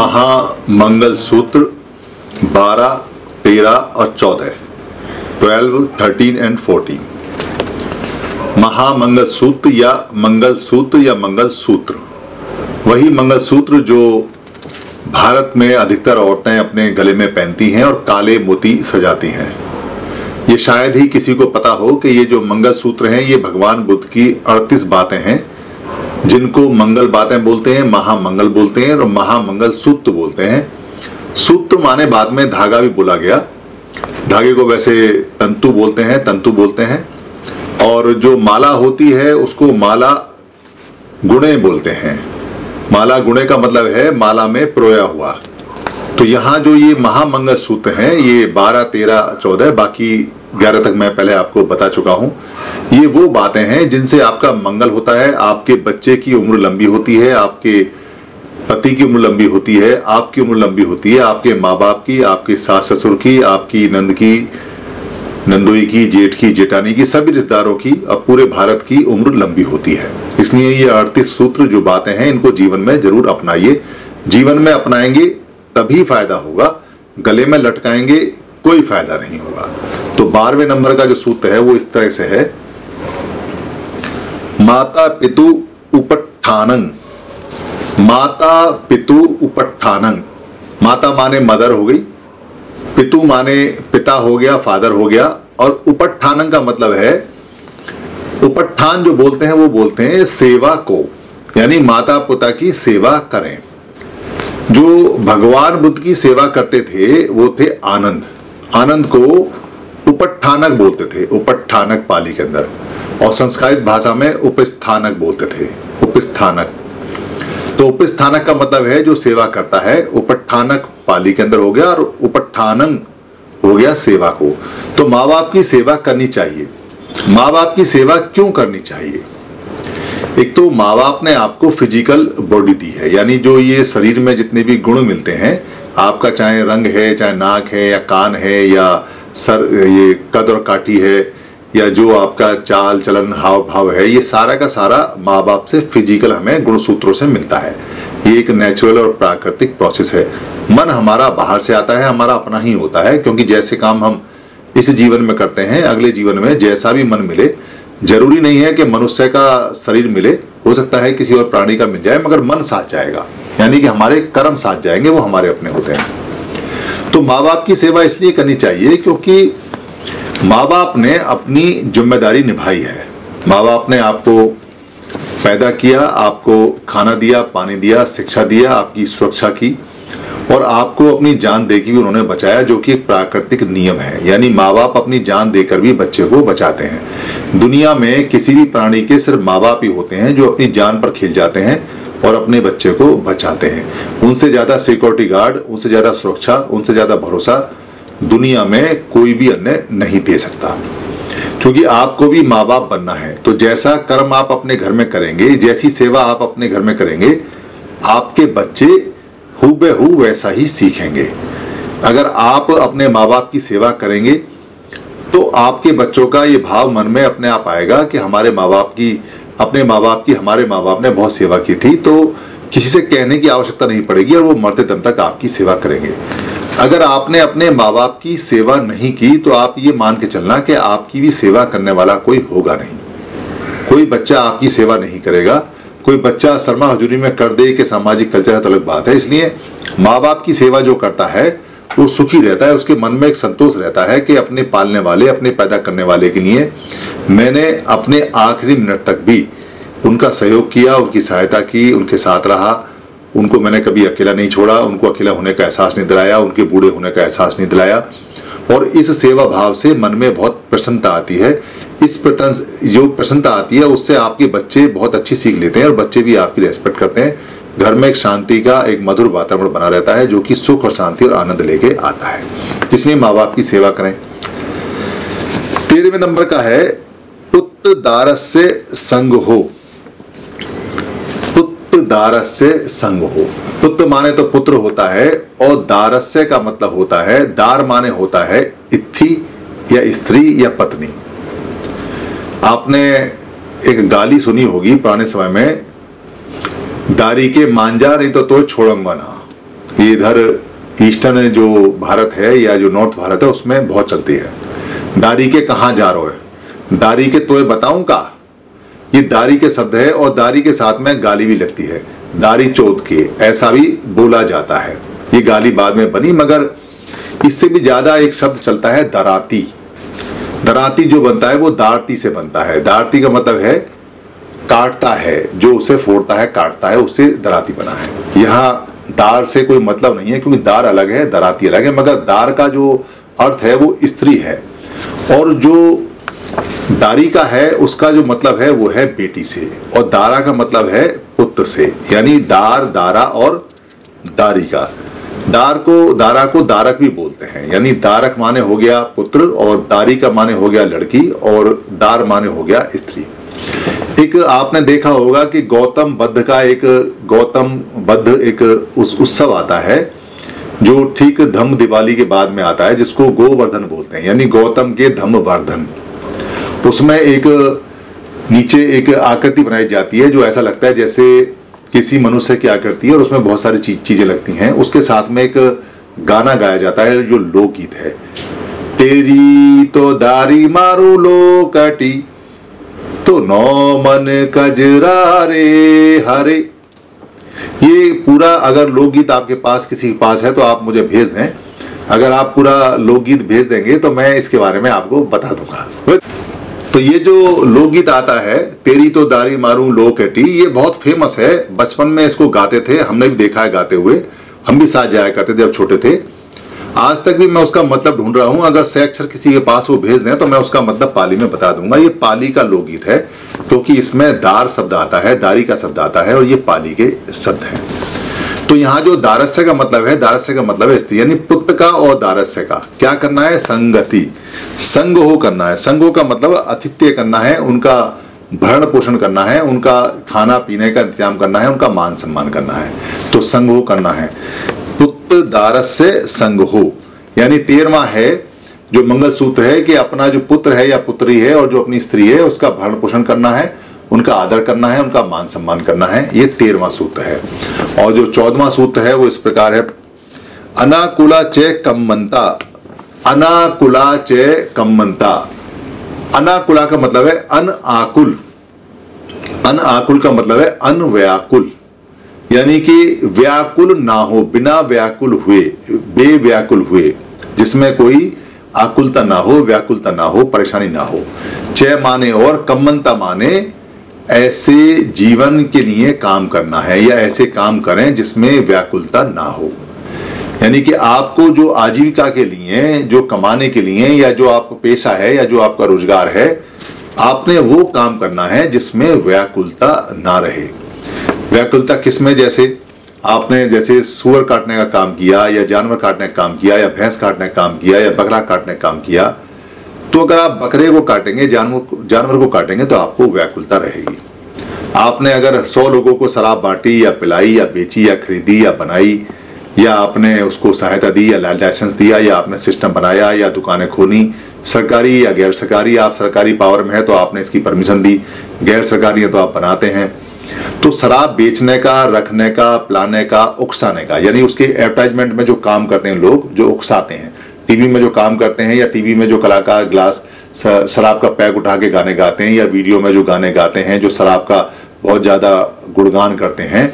महामंगल सूत्र 12, 13 और 14, 12, 13 एंड 14 महामंगल सूत्र या मंगल सूत्र या मंगल सूत्र वही मंगल सूत्र जो भारत में अधिकतर औरतें अपने गले में पहनती हैं और काले मोती सजाती हैं। ये शायद ही किसी को पता हो कि ये जो मंगल सूत्र हैं ये भगवान बुद्ध की अड़तीस बातें हैं। जिनको मंगल बातें बोलते हैं, महामंगल बोलते हैं और महामंगल सूत्र बोलते हैं। सूत्र माने बाद में धागा भी बोला गया। धागे को वैसे तंतु बोलते हैं, तंतु बोलते हैं। और जो माला होती है, उसको माला गुणे बोलते हैं। माला गुणे का मतलब है माला में प्रोया हुआ। तो यहाँ जो ये महामंगल सूत्र हैं, ये बारह, तेरह, चौदह, बाकी ग्यारह तक मैं पहले आपको बता चुका हूँ। ये वो बातें हैं जिनसे आपका मंगल होता है, आपके बच्चे की उम्र लंबी होती है, आपके पति की उम्र लंबी होती है, आपकी उम्र लंबी होती है, आपके माँ बाप की, आपके सास ससुर की, आपकी नंद की, नंदोई की, जेठ की, जेठानी की, सभी रिश्तेदारों की और पूरे भारत की उम्र लंबी होती है। इसलिए ये अड़तीस सूत्र जो बातें हैं, इनको जीवन में ज़रूर अपनाइए। जीवन में अपनाएँगे, तभी फ़ायदा होगा। गले में लटकाएँगे, कोई फ़ायदा नहीं होगा। तो बारहवें नंबर का जो सूत्र है, वो इस तरह से है माता पितु उपठानंग माता पितु उपठानंग माता माने मदर हो गई, पितु माने पिता हो गया, फादर हो गया, और उपठानंग का मतलब है उपठान जो बोलते हैं, वो बोलते हैं सेवा को, यानी माता पिता की सेवा करें। जो भगवान बुद्ध की सेवा करते थे, वो थे आनंद। आनंद को उपठानक बोलते थे उपठानक पाली के अंदर। और संस्कृत भाषा में उपस्थानक बोलते थे, उपस्थानक। तो उपस्थानक का मतलब है जो सेवा करता है उपठानक पाली के अंदर हो गया और उपठानंग हो गया सेवा को। तो माँ बाप की सेवा करनी चाहिए। माँ बाप की सेवा क्यों करनी चाहिए? एक तो माँ बाप ने आपको फ़िज़िकल बॉडी दी है, यानी जो ये शरीर में जितने भी गुण मिलते हैं, आपका चाहे रंग है, चाहे नाक है, या कान है, या सर, ये कद और काटी है या जो आपका चाल चलन हाव भाव है, ये सारा का सारा माँ बाप से फ़िज़िकल हमें गुणसूत्रों से मिलता है। ये एक नेचुरल और प्राकृतिक प्रोसेस है। मन हमारा बाहर से आता है, हमारा अपना ही होता है, क्योंकि जैसे काम हम इस जीवन में करते हैं, अगले जीवन में जैसा भी मन मिले, ज़रूरी नहीं है कि मनुष्य का शरीर मिले, हो सकता है किसी और प्राणी का मिल जाए, मगर मन साथ जाएगा। यानी कि हमारे कर्म साथ जाएँगे, वो हमारे अपने होते हैं। तो माँ बाप की सेवा इसलिए करनी चाहिए, क्योंकि माँ बाप ने अपनी ज़िम्मेदारी निभाई है। माँ बाप ने आपको पैदा किया, आपको खाना दिया, पानी दिया, शिक्षा दिया, आपकी सुरक्षा की और आपको अपनी जान देकर भी उन्होंने बचाया, जो कि एक प्राकृतिक नियम है। यानी माँ बाप अपनी जान देकर भी बच्चे को बचाते हैं। दुनिया में किसी भी प्राणी के सिर्फ़ माँ बाप ही होते हैं, जो अपनी जान पर खेल जाते हैं और अपने बच्चे को बचाते हैं। उनसे ज़्यादा सिक्योरिटी गार्ड, उनसे ज़्यादा सुरक्षा, उनसे ज़्यादा भरोसा दुनिया में कोई भी अन्य नहीं दे सकता। क्योंकि आपको भी माँ बाप बनना है तो जैसा कर्म आप अपने घर में करेंगे, जैसी सेवा आप अपने घर में करेंगे, आपके बच्चे हु वैसा ही सीखेंगे। अगर आप अपने माँ बाप की सेवा करेंगे तो आपके बच्चों का ये भाव मन में अपने आप आएगा कि हमारे माँ बाप की, अपने माँ बाप की, हमारे माँ बाप ने बहुत सेवा की थी तो किसी से कहने की आवश्यकता नहीं पड़ेगी और वो मरते दम तक आपकी सेवा करेंगे। अगर आपने अपने माँ बाप की सेवा नहीं की तो आप ये मान के चलना कि आपकी भी सेवा करने वाला कोई होगा नहीं। कोई बच्चा आपकी सेवा नहीं करेगा। कोई बच्चा शर्मा हजूरी में कर दे कि सामाजिक कल्चर है तो अलग बात है। इसलिए माँ बाप की सेवा जो करता है, वो सुखी रहता है। उसके मन में एक संतोष रहता है कि अपने पालने वाले, अपने पैदा करने वाले के लिए मैंने अपने आखिरी मिनट तक भी उनका सहयोग किया, उनकी सहायता की, उनके साथ रहा। उनको मैंने कभी अकेला नहीं छोड़ा, उनको अकेला होने का एहसास नहीं दिलाया, उनके बूढ़े होने का एहसास नहीं दिलाया। और इस सेवा भाव से मन में बहुत प्रसन्नता आती है। इस प्रतन जो प्रसन्नता आती है, उससे आपके बच्चे बहुत अच्छी सीख लेते हैं और बच्चे भी आपकी रेस्पेक्ट करते हैं। घर में एक शांति का, एक मधुर वातावरण बना रहता है, जो कि सुख और शांति और आनंद लेके आता है। इसलिए माँ बाप की सेवा करें। तेरहवें नंबर का है पुत्र दारस से संग हो। पुत्र दारस से संग हो। पुत्र माने तो पुत्र होता है और दारस्य का मतलब होता है, दार माने होता है इत्थी या स्त्री या पत्नी। आपने एक गाली सुनी होगी पुराने समय में, दारी के मांजा नहीं तो तो छोड़ूँगा ना ये इधर ईस्टर्न जो भारत है या जो नॉर्थ भारत है, उसमें बहुत चलती है। दारी के कहाँ जा रहे हो? दारी के तो बताऊँ का? ये दारी के शब्द है और दारी के साथ में गाली भी लगती है। दारी चौथ के ऐसा भी बोला जाता है। ये गाली बाद में बनी, मगर इससे भी ज़्यादा एक शब्द चलता है दराती। दराती जो बनता है, वो दारती से बनता है। दारती का मतलब है काटता है। जो उसे फोड़ता है, काटता है, उससे दराती बना है। यहाँ दार से कोई मतलब नहीं है, क्योंकि दार अलग है, दराती अलग है, मगर दार का जो अर्थ है, वो स्त्री है। और जो दारी का है, उसका जो मतलब है, वो है बेटी से। और दारा का मतलब है पुत्र से, यानी दार, दारा और दारी का। दार को, दारा को दारक भी बोलते हैं, यानी दारक माने हो गया पुत्र और दारी का माने हो गया लड़की और दार माने हो गया स्त्री। एक आपने देखा होगा कि गौतम बद्ध का एक, गौतम बद्ध एक उस, उत्सव आता है, जो ठीक धम्म दिवाली के बाद में आता है, जिसको गोवर्धन बोलते हैं, यानी गौतम के धम्म वर्धन उसमें एक, नीचे एक आकृति बनाई जाती है, जो ऐसा लगता है जैसे किसी मनुष्य की आकृति है और उसमें बहुत सारी चीज़, चीज़ें लगती हैं। उसके साथ में एक गाना गाया जाता है, जो लोकगीत है। तेरी तो दारी मारू लोकटी तो नौ मन कजरा रे हरे। ये पूरा अगर लोकगीत आपके पास, किसी के पास है तो आप मुझे भेज दें। अगर आप पूरा लोकगीत भेज देंगे तो मैं इसके बारे में आपको बता दूँगा। तो ये जो लोकगीत आता है, तेरी तो दारी मारू लो कटी ये बहुत फ़ेमस है। बचपन में इसको गाते थे, हमने भी देखा है गाते हुए। हम भी साथ जाया करते थे जब छोटे थे। आज तक भी मैं उसका मतलब ढूंढ रहा हूँ। अगर से अक्षर किसी के पास वो भेज दें तो मैं उसका मतलब पाली में बता दूँगा। ये पाली का लोकगीत है, क्योंकि तो इसमें दार शब्द आता है, दारी का शब्द आता है, और ये पाली के शब्द हैं। तो यहाँ जो दारस्य का मतलब है, दारस्य का मतलब है स्त्री, यानी पुत्र का और दारस्य का। क्या करना है? संगति। संग हो करना है। संग का मतलब अतिथ्य करना है, उनका भरण पोषण करना है, उनका खाना पीने का इंतज़ाम करना है, उनका मान सम्मान करना है। तो संग हो करना है। पुत्र दारस्य संग हो। यानी तेरवा है, जो मंगल सूत्र है कि अपना जो पुत्र है या पुत्री है और जो अपनी स्त्री है, उसका भरण पोषण करना है, उनका आदर करना है, उनका मान सम्मान करना है। ये तेरवा सूत्र है। और जो चौदवा सूत्र है, वो इस प्रकार है। अनाकुला चे कमता अनाकुला चे कमता अनाकुला का मतलब है अन आकुल अन आकुल का मतलब है अन व्याकुल यानी कि व्याकुल ना हो, बिना व्याकुल हुए, बेव्याकुल हुए, जिसमें कोई आकुलता ना हो, व्याकुलता ना हो, परेशानी ना हो। चय माने और कमनता माने ऐसे जीवन के लिए काम करना है या ऐसे काम करें जिसमें व्याकुलता ना हो। यानी कि आपको जो आजीविका के लिए, जो कमाने के लिए, या जो आपको पेशा है, या जो आपका रोज़गार है, आपने वो काम करना है जिसमें व्याकुलता ना रहे। व्याकुलता किसमें जैसे आपने जैसे सुअर काटने का काम किया, या जानवर काटने का काम किया, या भैंस काटने का काम किया, या बकरा काटने का काम किया तो अगर आप बकरे को काटेंगे जानवर जानवर को काटेंगे तो आपको व्याकुलता रहेगी। आपने अगर सौ लोगों को शराब बांटी, या पिलाई, या बेची, या खरीदी, या बनाई या आपने उसको सहायता दी या लाइसेंस दिया या आपने सिस्टम बनाया या दुकानें खोली, सरकारी या गैर सरकारी, आप सरकारी पावर में है तो आपने इसकी परमिशन दी, गैर सरकारी है तो आप बनाते हैं। तो शराब बेचने का, रखने का, पिलाने का, उकसाने का, यानी उसके एडवर्टाइजमेंट में जो काम करते हैं लोग, जो उकसाते हैं टीवी में जो काम करते हैं या टीवी में जो कलाकार ग्लास शराब का पैक उठा के गाने गाते हैं या वीडियो में जो गाने गाते हैं, जो शराब का बहुत ज़्यादा गुणगान करते हैं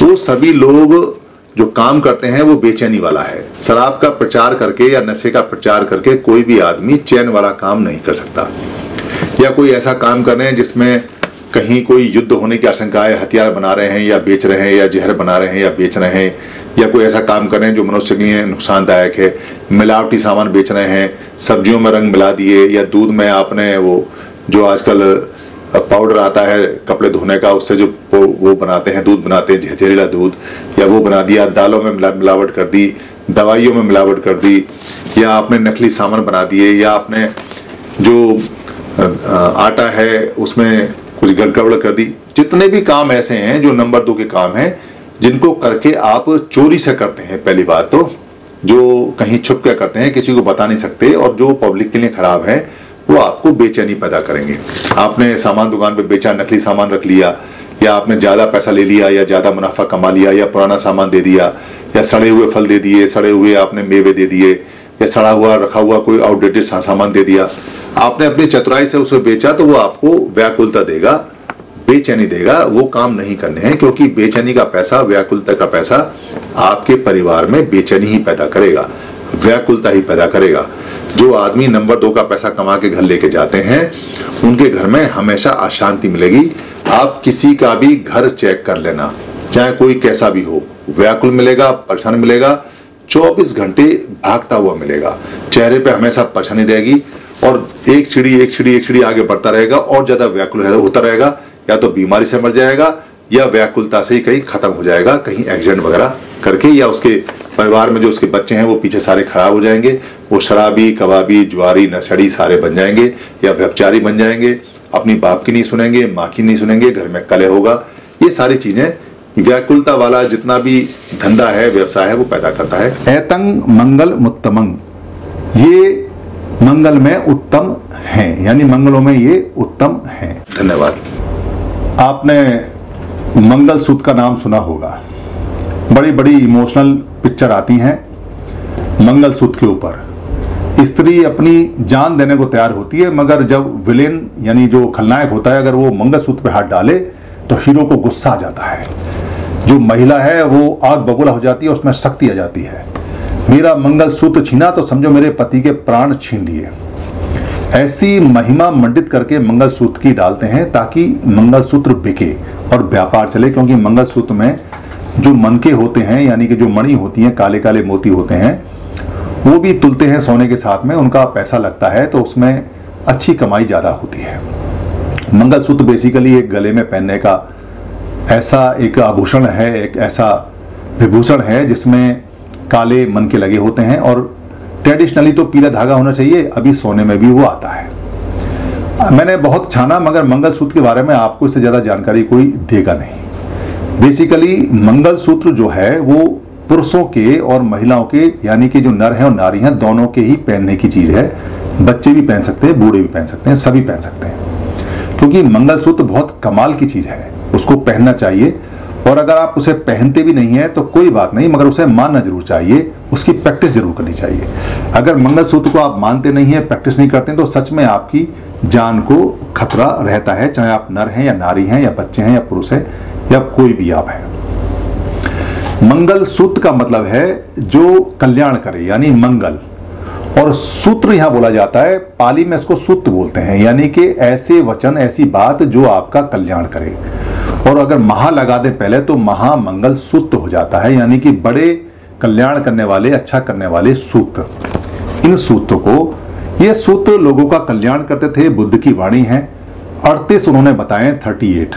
वो सभी लोग जो काम करते हैं, वो बेचैनी वाला है। शराब का प्रचार करके या नशे का प्रचार करके कोई भी आदमी चैन वाला काम नहीं कर सकता। या कोई ऐसा काम कर रहे हैं जिसमें कहीं कोई युद्ध होने की आशंका है, हथियार बना रहे हैं या बेच रहे हैं या जहर बना रहे हैं या बेच रहे हैं, या कोई ऐसा काम कर रहे हैं जो मनुष्य के लिए नुकसानदायक है, मिलावटी सामान बेच रहे हैं, सब्जियों में रंग मिला दिए, या दूध में आपने वो जो आजकल पाउडर आता है, कपड़े धोने का, उससे जो वो बनाते हैं, दूध बनाते हैं, जहरीला दूध, या वो बना दिया, दालों में मिलावट कर दी, दवाइयों में मिलावट कर दी, या आपने नकली सामान बना दिए, या आपने जो आटा है, उसमें कुछ गड़बड़ कर दी। जितने भी काम ऐसे हैं, जो नंबर दो के काम हैं, जिनको करके आप चोरी से करते हैं, पहली बात तो जो कहीं छुप के करते हैं, किसी को बता नहीं सकते, और जो पब्लिक के लिए खराब है वो आपको बेचैनी पैदा करेंगे। आपने सामान दुकान पे बेचा, नकली सामान रख लिया, या आपने ज़्यादा पैसा ले लिया, या ज़्यादा मुनाफा कमा लिया, या पुराना सामान दे दिया, या सड़े हुए फल दे दिए, सड़े हुए आपने मेवे दे दिए, या सड़ा हुआ, रखा हुआ कोई आउटडेटेड सामान दे दिया, आपने अपनी चतुराई से उसे बेचा तो वो आपको व्याकुलता देगा, बेचैनी देगा, वो काम नहीं करने हैं, क्योंकि बेचैनी का पैसा, व्याकुलता का पैसा आपके परिवार में बेचैनी ही पैदा करेगा, व्याकुलता ही पैदा करेगा। जो आदमी नंबर दो का पैसा कमा के घर लेके जाते हैं, उनके घर में हमेशा अशांति मिलेगी। आप किसी का भी घर चेक कर लेना, चाहे कोई कैसा भी हो। व्याकुल मिलेगा, परेशान मिलेगा 24 घंटे भागता हुआ मिलेगा। चेहरे पे हमेशा परेशानी रहेगी और एक सीढ़ी एक सीढ़ी एक सीढ़ी आगे बढ़ता रहेगा और ज़्यादा व्याकुल होता रहेगा। या तो बीमारी से मर जाएगा या व्याकुलता से ही कहीं खत्म हो जाएगा, कहीं एक्सीडेंट वगैरह करके या उसके परिवार में जो उसके बच्चे हैं, वो पीछे सारे खराब हो जाएँगे। वो शराबी कबाबी जुआरी नशड़ी सारे बन जाएँगे या व्यपचारी बन जाएँगे, अपनी बाप की नहीं सुनेंगे, माँ की नहीं सुनेंगे, घर में कले होगा। ये सारी चीज़ें व्याकुलता वाला जितना भी धंधा है, व्यवसाय है, वो पैदा करता है। एतंग मंगल, मुत्तमंग। ये मंगल में उत्तम है, यानी मंगलों में ये उत्तम है। धन्यवाद। आपने मंगल सूत्र का नाम सुना होगा। बड़ी बड़ी इमोशनल पिक्चर आती हैं मंगल सूत्र के ऊपर। स्त्री अपनी जान देने को तैयार होती है, मगर जब विलेन यानी जो खलनायक होता है, अगर वो मंगल सूत्र पे हाथ डाले तो हीरो को गुस्सा आ जाता है। जो महिला है, वो आग बबूला हो जाती है, उसमें शक्ति आ जाती है। मेरा मंगल सूत्र छीना तो समझो मेरे पति के प्राण छीन लिए। ऐसी महिमा मंडित करके मंगल सूत्र की डालते हैं, ताकि मंगल सूत्र बिके और व्यापार चले, क्योंकि मंगल सूत्र में जो मनके होते हैं, यानी कि जो मणि होती हैं काले काले मोती होते हैं वो भी तुलते हैं सोने के साथ में, उनका पैसा लगता है तो उसमें अच्छी कमाई ज़्यादा होती है। मंगलसूत्र बेसिकली एक गले में पहनने का ऐसा एक आभूषण है, एक ऐसा विभूषण है, जिसमें काले मन के लगे होते हैं, और ट्रेडिशनली तो पीला धागा होना चाहिए, अभी सोने में भी वो आता है। मैंने बहुत छाना, मगर मंगलसूत्र के बारे में आपको इससे ज़्यादा जानकारी कोई देगा नहीं। बेसिकली मंगलसूत्र जो है, वो पुरुषों के और महिलाओं के, यानी कि जो नर हैं और नारी हैं, दोनों के ही पहनने की चीज़ है। बच्चे भी पहन सकते हैं, बूढ़े भी पहन सकते हैं, सभी पहन सकते हैं। क्योंकि मंगलसूत्र बहुत कमाल की चीज़ है, उसको पहनना चाहिए। और अगर आप उसे पहनते भी नहीं है तो कोई बात नहीं, मगर उसे मानना ज़रूर चाहिए, उसकी प्रैक्टिस ज़रूर करनी चाहिए। अगर मंगलसूत्र को आप मानते नहीं है, प्रैक्टिस नहीं करते तो सच में आपकी जान को खतरा रहता है, चाहे आप नर हैं या नारी हैं या बच्चे हैं या पुरुष हैं या कोई भी आप हैं। मंगल सूत्र का मतलब है जो कल्याण करे, यानी मंगल। और सूत्र यहाँ बोला जाता है, पाली में इसको सूत्र बोलते हैं, यानी कि ऐसे वचन, ऐसी बात जो आपका कल्याण करे। और अगर महा लगा दें पहले तो महामंगल सूत्र हो जाता है, यानी कि बड़े कल्याण करने वाले अच्छा करने वाले सूत्र। इन सूत्र को, ये सूत्र लोगों का कल्याण करते थे, बुद्ध की वाणी है। अड़तीस उन्होंने बताए थर्टी एट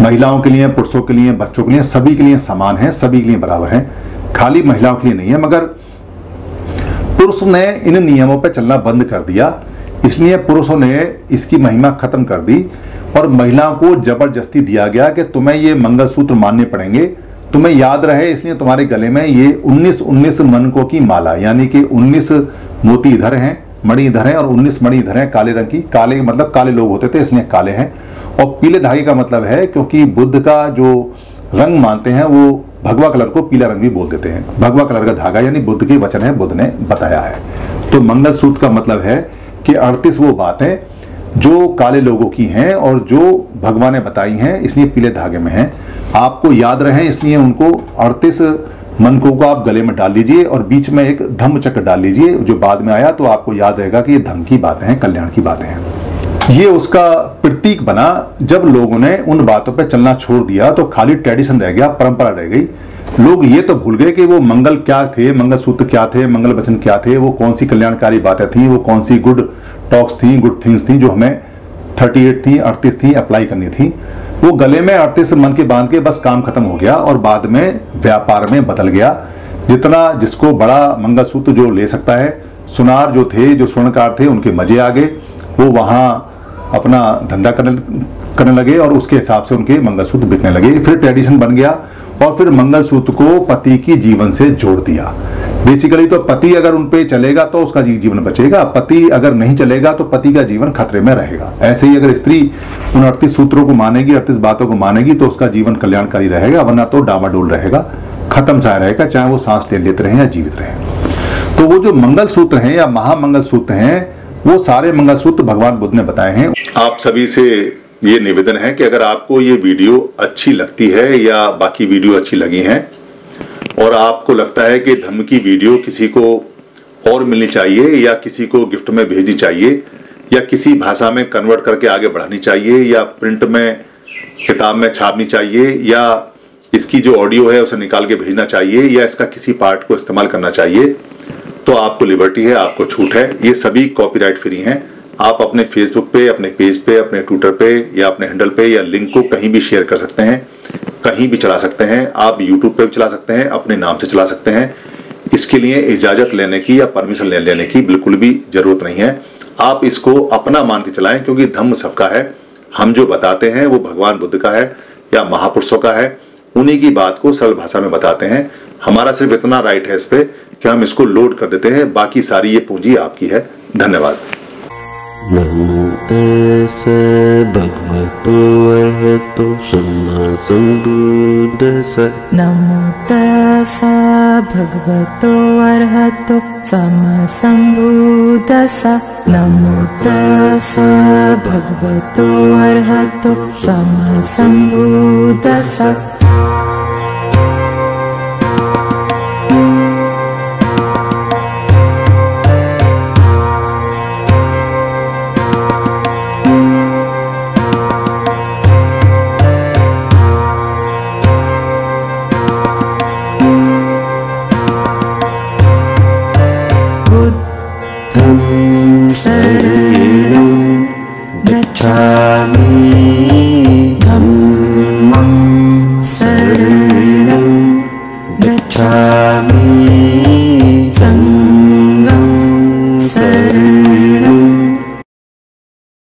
महिलाओं के लिए, पुरुषों के लिए, बच्चों के लिए, सभी के लिए समान है, सभी के लिए बराबर है। खाली महिलाओं के लिए नहीं है, मगर पुरुष ने इन नियमों पर चलना बंद कर दिया। इसलिए पुरुषों ने इसकी महिमा खत्म कर दी और महिलाओं को ज़बरदस्ती दिया गया कि तुम्हें ये मंगलसूत्र मानने पड़ेंगे। तुम्हें याद रहे, इसलिए तुम्हारे गले में ये 19 19 मनकों की माला, यानी कि 19 मोती इधर हैं, मणि इधर हैं और 19 मणि इधर हैं, काले रंग की, काले मतलब काले लोग होते थे, इसलिए काले हैं। और पीले धागे का मतलब है क्योंकि बुद्ध का जो रंग मानते हैं, वो भगवा कलर को पीला रंग भी बोल देते हैं। भगवा कलर का धागा यानी बुद्ध के वचन है, बुद्ध ने बताया है। तो मंगल सूत्र का मतलब है कि अड़तीस वो बातें जो काले लोगों की हैं और जो भगवान ने बताई हैं, इसलिए पीले धागे में हैं। आपको याद रहे, इसलिए उनको अड़तीस मनकों को आप गले में डाल लीजिए और बीच में एक धम्म चक्र डाल लीजिए। जो बाद में आया तो आपको याद रहेगा कि ये धम की बातें हैं, कल्याण की बातें हैं। ये उसका प्रतीक बना। जब लोगों ने उन बातों पर चलना छोड़ दिया तो खाली ट्रेडिशन रह गया, परंपरा रह गई। लोग ये तो भूल गए कि वो मंगल क्या थे, मंगल सूत्र क्या थे, मंगल वचन क्या थे, वो कौन सी कल्याणकारी बातें थी, वो कौन सी गुड टॉक्स थी गुड थिंग्स थी, जो हमें 38 थी, अड़तीस थी अप्लाई करनी थी। वो गले में अड़तीस मन के बाँध के बस काम खत्म हो गया और बाद में व्यापार में बदल गया। जितना जिसको बड़ा मंगलसूत्र जो ले सकता है, सुनार जो थे, जो स्वर्णकार थे, उनके मज़े आ गए। वो वहाँ अपना धंधा करने करने लगे और उसके हिसाब से उनके मंगलसूत्र बिकने लगे। फिर ट्रेडिशन बन गया और फिर मंगलसूत्र को पति की जीवन से जोड़ दिया। बेसिकली तो पति अगर उन पे चलेगा तो उसका जीवन बचेगा। पति अगर नहीं चलेगा तो पति का जीवन खतरे में रहेगा। ऐसे ही अगर स्त्री उन अड़तीस सूत्रों को मानेगी, अड़तीस बातों को मानेगी तो उसका जीवन कल्याणकारी रहेगा, वरना तो डामाडोल रहेगा, खत्म सा रहेगा, चाहे वो सांस ले लेते रहे या जीवित रहे। तो वो जो मंगल सूत्र हैं या महामंगल सूत्र हैं वो सारे मंगल सूत्र भगवान बुद्ध ने बताए हैं। आप सभी से ये निवेदन है कि अगर आपको ये वीडियो अच्छी लगती है या बाकी वीडियो अच्छी लगी हैं, और आपको लगता है कि धर्म की वीडियो किसी को और मिलनी चाहिए या किसी को गिफ्ट में भेजनी चाहिए या किसी भाषा में कन्वर्ट करके आगे बढ़ानी चाहिए या प्रिंट में, किताब में छापनी चाहिए या इसकी जो ऑडियो है उसे निकाल के भेजना चाहिए या इसका किसी पार्ट को इस्तेमाल करना चाहिए तो आपको लिबर्टी है, आपको छूट है, ये सभी कॉपीराइट फ्री हैं। आप अपने फेसबुक पे, अपने पेज पे, अपने ट्विटर पे, या अपने हैंडल पे, या लिंक को कहीं भी शेयर कर सकते हैं, कहीं भी चला सकते हैं। आप यूट्यूब पे भी चला सकते हैं, अपने नाम से चला सकते हैं। इसके लिए इजाज़त लेने की या परमिशन ले, लेने की बिल्कुल भी ज़रूरत नहीं है। आप इसको अपना मान के चलाएँ, क्योंकि धम्म सबका है। हम जो बताते हैं, वो भगवान बुद्ध का है, या महापुरुषों का है। उन्हीं की बात को सरल भाषा में बताते हैं। हमारा सिर्फ़ इतना राइट है इस पे कि हम इसको लोड कर देते हैं। बाकी सारी ये पूंजी आपकी है। धन्यवाद। नमो तस् भगवतो अर्हतो समसम्बुद्धस्स नमो तस्स भगवतो अर्हतो समसम्बुद्धस्स